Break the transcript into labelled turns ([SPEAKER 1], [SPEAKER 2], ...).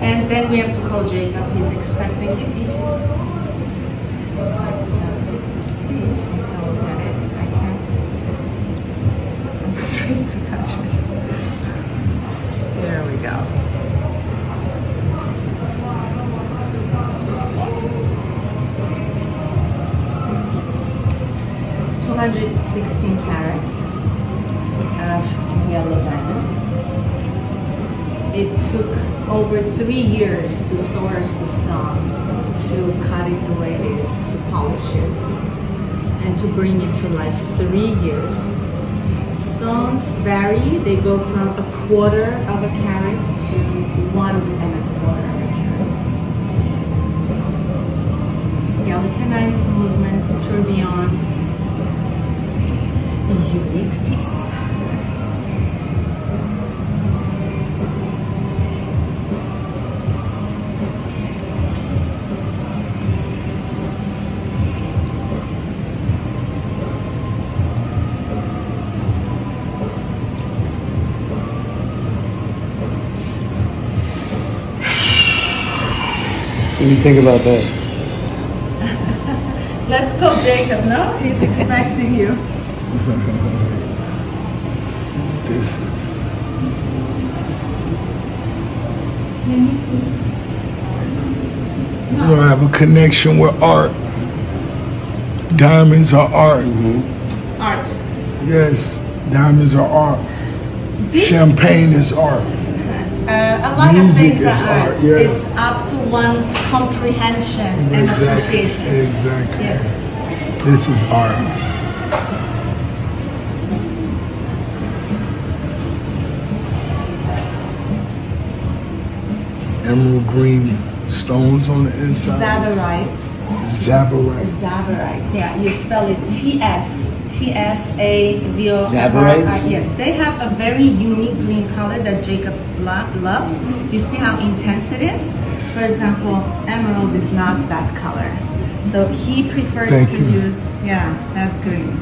[SPEAKER 1] And then we have to call Jacob. He's expecting it. If to see if you can look at it, I can't. I'm afraid to touch it. There we go. Two hundred sixteen carats of yellow diamonds. It took over three years to source the stone, to cut it the way it is, to polish it, and to bring it to life. Three years. Stones vary. They go from a quarter of a carat to one and a quarter of a carat. Skeletonized movement, tourbillon.
[SPEAKER 2] What do you think about that?
[SPEAKER 1] Let's go, Jacob. No, he's expecting you.
[SPEAKER 3] This is. Hmm. You know, I have a connection with art. Diamonds are art. Mm-hmm.
[SPEAKER 1] Art.
[SPEAKER 3] Yes, diamonds are art.
[SPEAKER 1] This-
[SPEAKER 3] Champagne is art.
[SPEAKER 1] Uh, a lot of
[SPEAKER 3] Music
[SPEAKER 1] things
[SPEAKER 3] is
[SPEAKER 1] are art.
[SPEAKER 3] yes.
[SPEAKER 1] It's up to one's comprehension and
[SPEAKER 3] Exactly.
[SPEAKER 1] appreciation.
[SPEAKER 3] Exactly.
[SPEAKER 1] Yes.
[SPEAKER 3] This is art. Emerald green stones on the inside.
[SPEAKER 1] Tsavorites.
[SPEAKER 3] Tsavorite.
[SPEAKER 1] Tsavorites. Yeah, you spell it T S T S A V O R I.
[SPEAKER 2] Tsavorites?
[SPEAKER 1] Yes, they have a very unique green color that Jacob lo- loves. You see how intense it is. For example, emerald is not that color, so he prefers
[SPEAKER 3] Thank
[SPEAKER 1] to
[SPEAKER 3] you.
[SPEAKER 1] use yeah that green.